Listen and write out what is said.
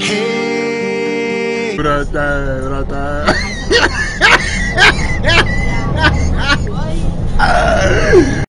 Hey. Brother, brother.